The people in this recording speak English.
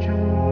you